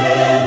Yeah.